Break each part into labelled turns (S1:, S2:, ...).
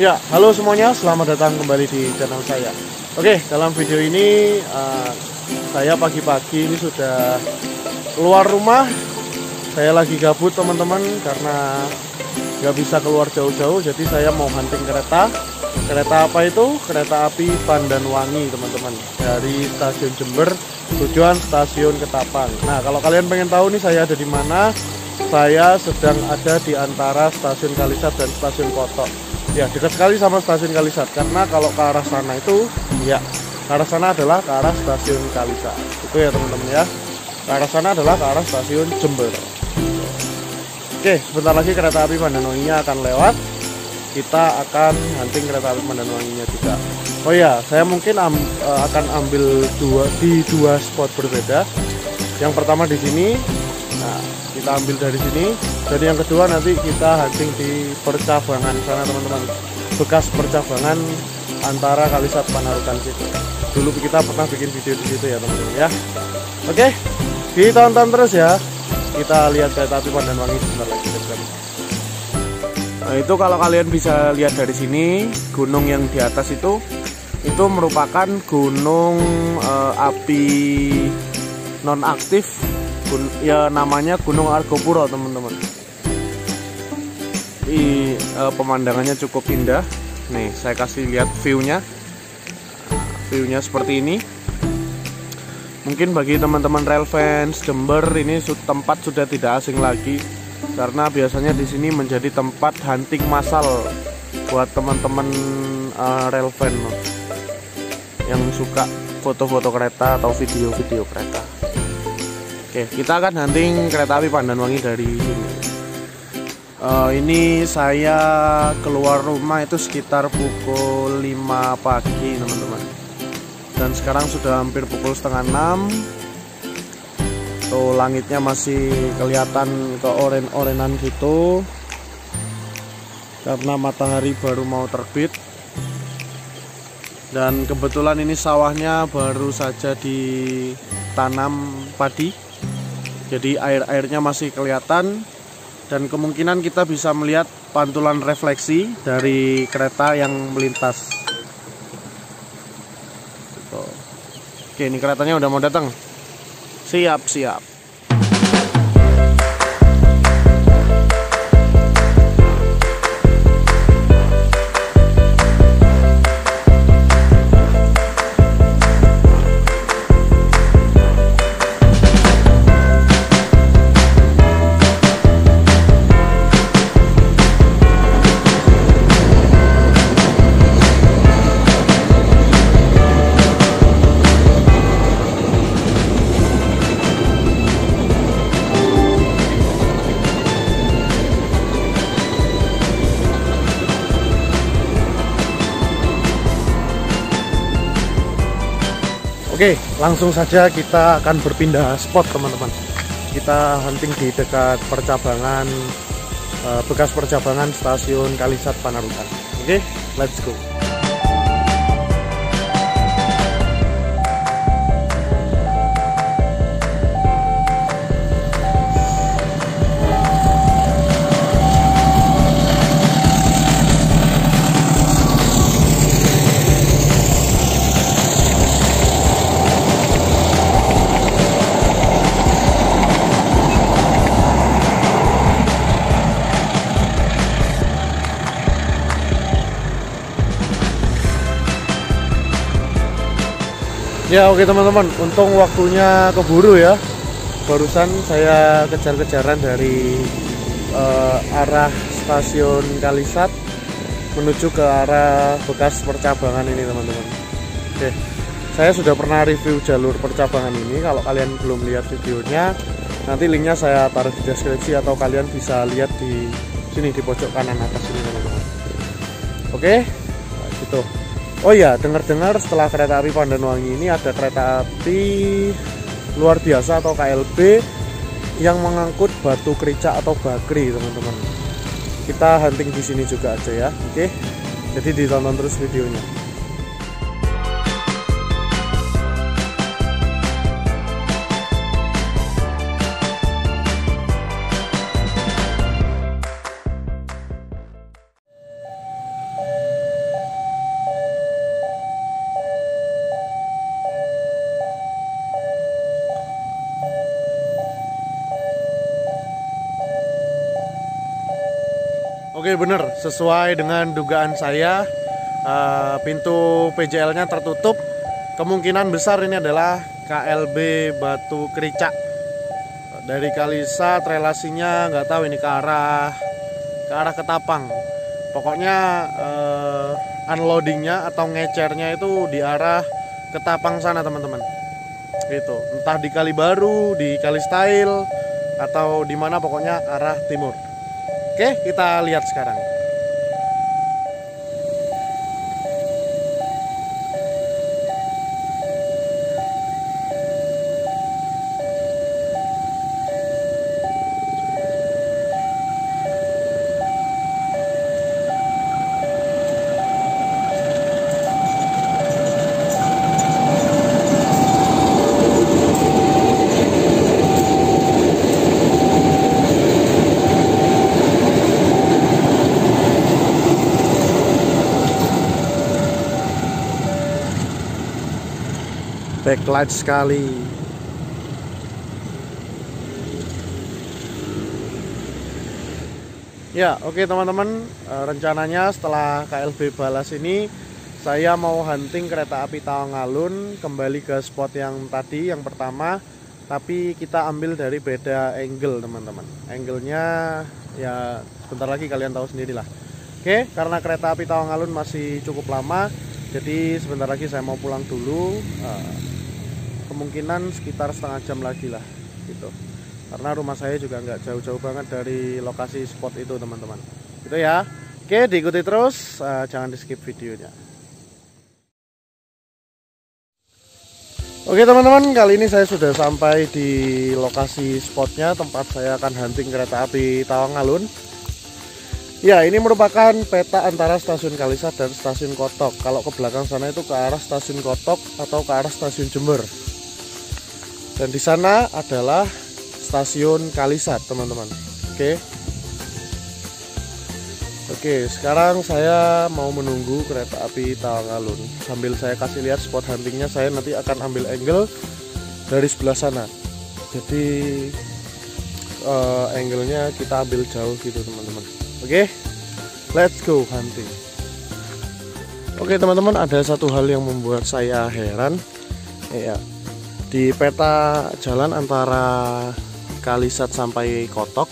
S1: Ya, halo semuanya, selamat datang kembali di channel saya. Oke, dalam video ini uh, saya pagi-pagi ini sudah keluar rumah. Saya lagi gabut teman-teman karena nggak bisa keluar jauh-jauh, jadi saya mau hunting kereta. Kereta apa itu? Kereta api Pandanwangi teman-teman. Dari stasiun Jember tujuan stasiun Ketapang. Nah, kalau kalian pengen tahu nih saya ada di mana, saya sedang ada di antara stasiun Kalisat dan stasiun Kotok ya dekat sekali sama stasiun Kalisat karena kalau ke arah sana itu ya ke arah sana adalah ke arah stasiun Kalisat itu ya teman-teman ya. Ke arah sana adalah ke arah stasiun Jember. Oke sebentar lagi kereta api Pandanwanginya akan lewat. Kita akan hunting kereta api Pandanwanginya juga. Oh ya saya mungkin am, eh, akan ambil dua di dua spot berbeda. Yang pertama di sini nah kita ambil dari sini. Jadi yang kedua nanti kita hunting di percabangan. Sana teman-teman bekas percabangan antara Kalisat Panarukan situ dulu kita pernah bikin video di situ ya teman-teman ya. Oke ditonton terus ya. Kita lihat kereta api Pandanwangi sebentar lagi nah itu kalau kalian bisa lihat dari sini gunung yang di atas itu itu merupakan gunung e, api non aktif ya namanya Gunung Argopuro teman-teman. Ini uh, pemandangannya cukup indah. Nih saya kasih lihat viewnya. Viewnya seperti ini. Mungkin bagi teman-teman rail fans Jember ini tempat sudah tidak asing lagi. Karena biasanya di sini menjadi tempat hunting massal buat teman-teman uh, rail fan yang suka foto-foto kereta atau video-video kereta Oke, kita akan hunting kereta api Pandanwangi dari sini. Uh, ini saya keluar rumah itu sekitar pukul 5 pagi, teman-teman. Dan sekarang sudah hampir pukul setengah 6. Tuh langitnya masih kelihatan ke oren-orenan gitu. Karena matahari baru mau terbit. Dan kebetulan ini sawahnya baru saja ditanam padi jadi air-airnya masih kelihatan dan kemungkinan kita bisa melihat pantulan refleksi dari kereta yang melintas. Oke ini keretanya udah mau datang. Siap siap Oke, langsung saja kita akan berpindah spot teman-teman. Kita hunting di dekat percabangan eh, bekas percabangan stasiun Kalisat Panarukan. Oke, let's go. Ya oke teman-teman, untung waktunya keburu ya. Barusan saya kejar-kejaran dari uh, arah stasiun Kalisat menuju ke arah bekas percabangan ini teman-teman. Oke, saya sudah pernah review jalur percabangan ini. Kalau kalian belum lihat videonya, nanti linknya saya taruh di deskripsi atau kalian bisa lihat di sini di pojok kanan atas ini teman-teman. Oke, nah, gitu. Oh ya, dengar-dengar setelah kereta api Pandanwangi ini ada kereta api luar biasa atau KLB yang mengangkut batu kericak atau bakri, teman-teman. Kita hunting di sini juga aja ya, oke? Jadi ditonton terus videonya. Oke bener, sesuai dengan dugaan saya uh, pintu PJL-nya tertutup. Kemungkinan besar ini adalah KLB Batu Kericak. Dari Kalisa relasinya nggak tahu ini ke arah ke arah Ketapang. Pokoknya uh, unloadingnya atau ngecernya itu di arah Ketapang sana teman-teman. Gitu. Entah di Kali Baru, di Kali Style atau di mana pokoknya arah timur. Oke, kita lihat sekarang. Backlight sekali. Ya oke okay, teman-teman. E, rencananya setelah KLB balas ini saya mau hunting kereta api Tawangalun kembali ke spot yang tadi yang pertama. Tapi kita ambil dari beda angle teman-teman. Angle-nya ya sebentar lagi kalian tahu sendirilah. Oke karena kereta api Tawangalun masih cukup lama jadi sebentar lagi saya mau pulang dulu. Uh, kemungkinan sekitar setengah jam lagi lah gitu. Karena rumah saya juga nggak jauh-jauh banget dari lokasi spot itu teman-teman. Gitu ya. Oke diikuti terus. Uh, jangan di skip videonya. Oke teman-teman kali ini saya sudah sampai di lokasi spotnya. Tempat saya akan hunting kereta api Tawang Alun. Ya, ini merupakan peta antara stasiun Kalisat dan stasiun Kotok. Kalau ke belakang sana itu ke arah stasiun Kotok atau ke arah stasiun Jember. Dan di sana adalah stasiun Kalisat, teman-teman. Oke. Oke, sekarang saya mau menunggu kereta api Tawangalun. Sambil saya kasih lihat spot huntingnya, saya nanti akan ambil angle dari sebelah sana. Jadi uh, angle-nya kita ambil jauh gitu, teman-teman. Oke, let's go hunting. Oke teman-teman, ada satu hal yang membuat saya heran. Ya, di peta jalan antara Kalisat sampai Kotok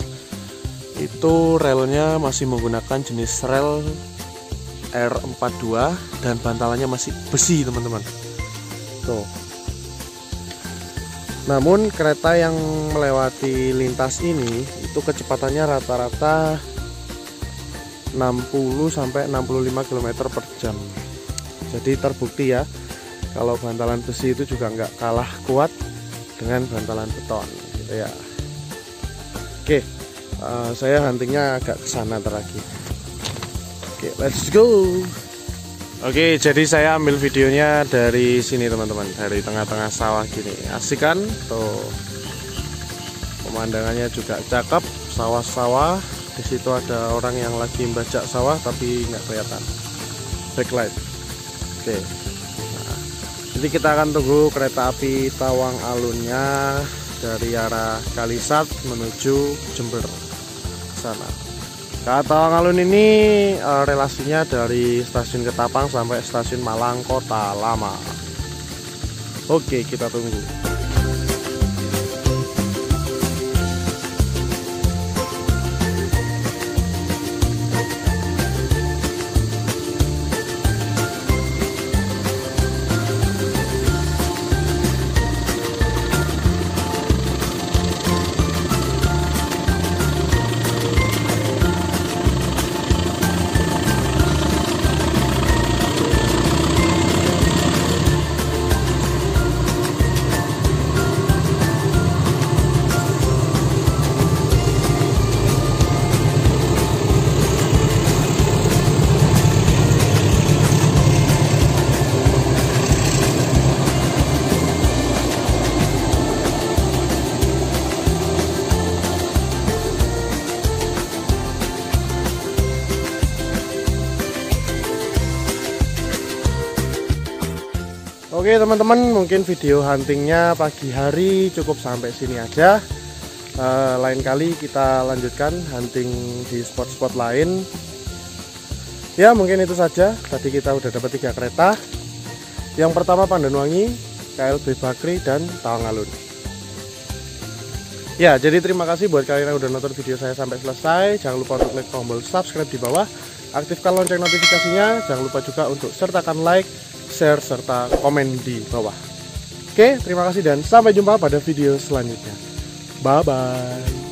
S1: itu relnya masih menggunakan jenis rel R42 dan bantalannya masih besi teman-teman. Tuh. Namun kereta yang melewati lintas ini itu kecepatannya rata-rata 60 sampai 65 km per jam jadi terbukti ya kalau bantalan besi itu juga nggak kalah kuat dengan bantalan beton gitu ya. Oke uh, saya huntingnya agak ke sana lagi. Oke let's go. Oke, jadi saya ambil videonya dari sini teman-teman, dari tengah-tengah sawah gini. Asik kan? Tuh. Pemandangannya juga cakep, sawah-sawah. Di situ ada orang yang lagi membajak sawah tapi nggak kelihatan. Backlight. Oke jadi kita akan tunggu kereta api Tawang Alunnya dari arah Kalisat menuju Jember sana. Ke Tawang Alun ini uh, relasinya dari stasiun Ketapang sampai stasiun Malang Kota Lama. Oke kita tunggu Oke teman-teman mungkin video huntingnya pagi hari cukup sampai sini aja. Uh, lain kali kita lanjutkan hunting di spot-spot lain. Ya mungkin itu saja. Tadi kita udah dapat tiga kereta. Yang pertama Pandanwangi KLB Bakri dan Tawangalun. Ya jadi terima kasih buat kalian yang udah nonton video saya sampai selesai. Jangan lupa untuk klik tombol subscribe di bawah. Aktifkan lonceng notifikasinya. Jangan lupa juga untuk sertakan like share serta komen di bawah. Oke terima kasih dan sampai jumpa pada video selanjutnya. Bye bye